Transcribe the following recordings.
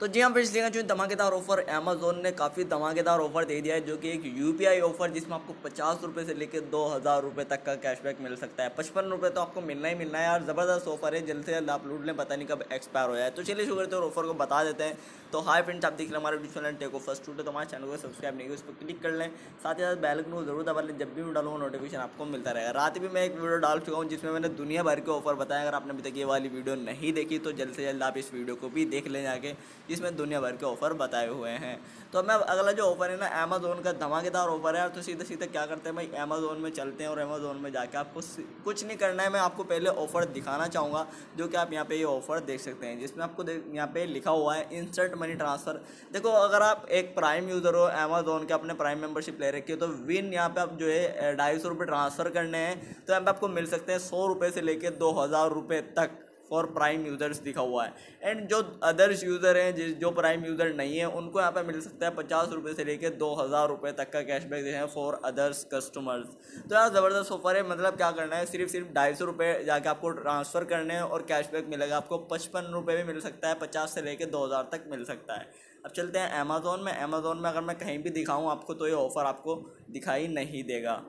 तो जी हम फ्रेंड्स देखा जो धमाकेदार ऑफ़र अमेजोन ने काफ़ी धमाकेदार ऑफ़र दे दिया है, जो कि एक यूपीआई ऑफ़र जिसमें आपको पचास रुपये से लेकर दो हज़ार रुपये तक का कैशबैक मिल सकता है। पचपन रुपये तो आपको मिलना ही मिलना है यार, ज़बरदस्त ऑफ़र है, जल्द से जल्द आप लूट लें, पता नहीं कब एक्सपायर हो जाए। तो चलिए शुरू करते हैं ऑफ़र को बता देते हैं। तो हाई फ्रेंड्स आप देख रहे हमारे यूट्यूब टेक फ़र्स्ट टू तो हमारे चैनल को सब्सक्राइब नहीं किया, उस पर क्लिक कर लें। साथ ही साथ बैल को ज़रूर दबा लें, जब भी मैं डालूँगा नोटिफिकेशन आपको मिलता रहेगा। रात भी मैं एक वीडियो डाल चुका हूँ, जिसमें मैंने दुनिया भर के ऑफ़र बताया अगर आपने अभी तक ये वाली वीडियो नहीं देखी तो जल्द से जल्द आप इस वीडियो को भी देख लें जाके। जिसमें दुनिया भर के ऑफ़र बताए हुए हैं। तो मैं अगला जो ऑफ़र है ना अमेजोन का धमाकेदार ऑफ़र है। तो सीधे सीधे क्या करते हैं भाई? अमेजोन में चलते हैं और अमेजोन में जाके आपको कुछ नहीं करना है। मैं आपको पहले ऑफ़र दिखाना चाहूँगा, जो कि आप यहाँ पे ये ऑफ़र देख सकते हैं, जिसमें आपको यहाँ पे लिखा हुआ है इंस्टेंट मनी ट्रांसफ़र देखो, अगर आप एक प्राइम यूज़र हो अमेजोन के अपने प्राइम मेंबरशिप ले रखी हो तो विन यहाँ पे आप जो है ढाई सौ रुपये ट्रांसफ़र करने हैं। तो यहाँ पे आपको मिल सकते हैं सौ रुपये से लेकर दो हज़ार रुपये तक। फॉर प्राइम यूज़र्स दिखा हुआ है। एंड जो अदर्स यूज़र हैं, जिस, जो प्राइम यूज़र नहीं है, उनको यहाँ पे मिल सकता है पचास रुपये से लेकर दो हज़ार रुपये तक का कैशबैक दे हैं फॉर अदर्स कस्टमर्स तो यार ज़बरदस्त ऑफ़र है मतलब क्या करना है, सिर्फ़ सिर्फ़ ढाई सौ रुपये जाके आपको ट्रांसफ़र करने हैं और कैशबैक मिलेगा। आपको पचपन रुपये भी मिल सकता है, पचास से लेकर दो हज़ार तक मिल सकता है। अब चलते हैं अमेज़ोन में। अमेज़ोन में अगर मैं कहीं भी दिखाऊँ आपको तो ये ऑफ़र आपको दिखाई नहीं देगा।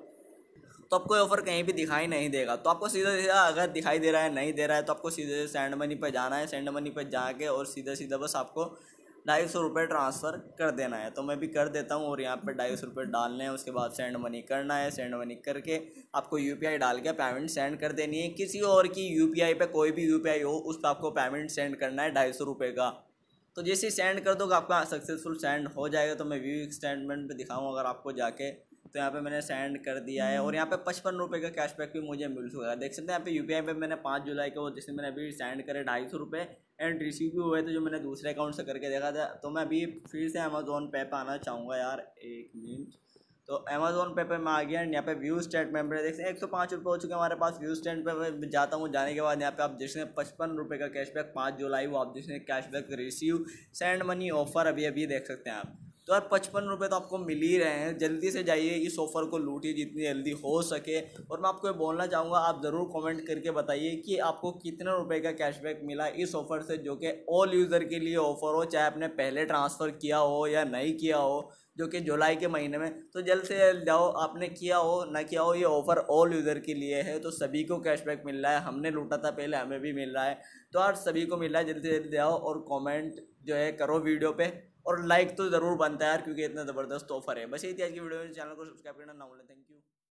तो आपको ऑफ़र कहीं भी दिखाई नहीं देगा। तो आपको सीधा सीधा अगर दिखाई दे रहा है, नहीं दे रहा है तो आपको सीधे सीधे सेंड मनी पर जाना है सेंड मनी पर जाके और सीधा सीधा बस आपको ढाई सौ रुपये ट्रांसफ़र कर देना है। तो मैं भी कर देता हूँ और यहाँ पर ढाई सौ रुपये डालने हैं, उसके बाद सेंड मनी करना है सेंड मनी करके आपको यू पी आई डाल के पेमेंट सेंड कर देनी है। किसी और की यू पी आई पे कोई भी यू पी आई हो, उस पर आपको पेमेंट सेंड करना है ढाई सौ रुपये का। तो जैसे सेंड कर दो आपका सक्सेसफुल सेंड हो जाएगा। तो मैं व्यू स्टेटमेंट पर दिखाऊँ, अगर आपको जाके तो यहाँ पे मैंने सेंड कर दिया है और यहाँ पे पचपन रुपये का कैशबैक भी मुझे मिल चुका है। देख सकते हैं यहाँ पे यूपीआई पे मैंने पाँच जुलाई को जिसने मैंने अभी सेंड करे ढाई सौ रुपये एंड रिसीव भी हुए थे जो मैंने दूसरे अकाउंट से करके देखा था। तो मैं अभी फिर से अमेजोन पे पर आना चाहूँगा यार एक मिनट तो अमेजोन पे पे मैं आ गया एंड यहाँ पे व्यू स्टेटमेंट पे देखते हैं एक सौ पाँच रुपये हो चुके हैं हमारे पास। व्यू स्टैंड पे जाता हूँ जाने के बाद यहाँ पे आप जिसने पचपन रुपये का कैशबैक पाँच जुलाई वो आप जिसने cashback receive send money offer अभी अभी देख सकते हैं आप। तो यार पचपन रुपये तो आपको मिल ही रहे हैं। जल्दी से जाइए, इस ऑफ़र को लूटिए जितनी जल्दी हो सके। और मैं आपको ये बोलना चाहूँगा, आप ज़रूर कमेंट करके बताइए कि आपको कितने रुपए का कैशबैक मिला इस ऑफ़र से, जो कि ऑल यूज़र के लिए ऑफ़र हो, चाहे आपने पहले ट्रांसफ़र किया हो या नहीं किया हो, जो कि जुलाई के महीने में। तो जल्द से जल्द जाओ, आपने किया हो, ना किया हो, ये ऑफ़र ऑल यूज़र के लिए है। तो सभी को कैशबैक मिल रहा है। हमने लूटा था पहले, हमें भी मिल रहा है। तो यार सभी को मिल रहा है, जल्द से जल्द जाओ और कमेंट जो है करो वीडियो पे। और लाइक तो ज़रूर बनता है यार, क्योंकि इतना ज़बरदस्त ऑफ़र है। बस यही थी आज की वीडियो में। चैनल को सब्सक्राइब करना ना भूलें। Thank you